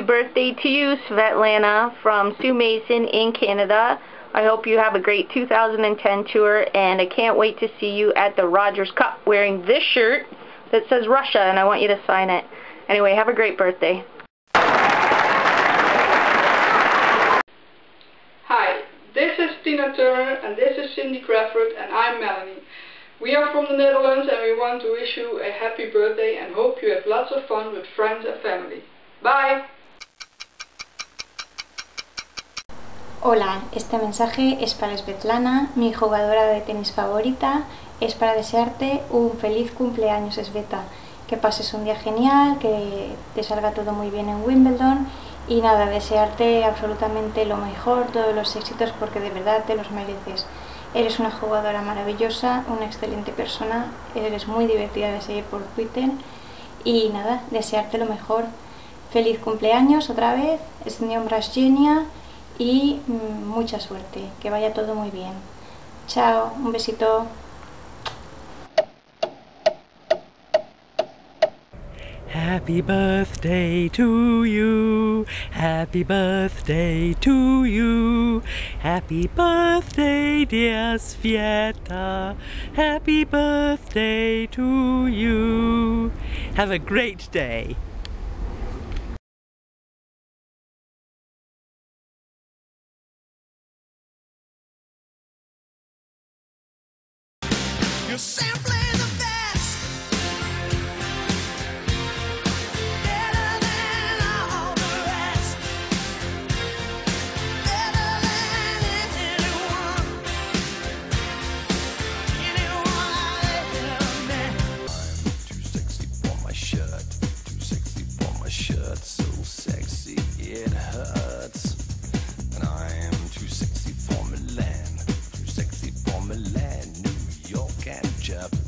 birthday to you, Svetlana, from Sue Mason in Canada. I hope you have a great 2010 tour, and I can't wait to see you at the Rogers Cup wearing this shirt that says Russia, and I want you to sign it. Anyway, have a great birthday. Hi, this is Tina Turner, and this is Cindy Crawford, and I'm Melanie. We are from the Netherlands, and we want to wish you a happy birthday and hope you have lots of fun with friends and family. Bye! Hola, este mensaje es para Svetlana, mi jugadora de tenis favorita. Es para desearte un feliz cumpleaños, Sveta. Que pases un día genial, que te salga todo muy bien en Wimbledon. Y nada, desearte absolutamente lo mejor, todos los éxitos, porque de verdad te los mereces. Eres una jugadora maravillosa, una excelente persona, eres muy divertida de seguir por Twitter. Y nada, desearte lo mejor. Feliz cumpleaños otra vez, es Genia y mm, mucha suerte, que vaya todo muy bien. Chao, un besito. Happy birthday to you, happy birthday to you, happy birthday dear Svieta, happy birthday to you. Have a great day. simply Jeff.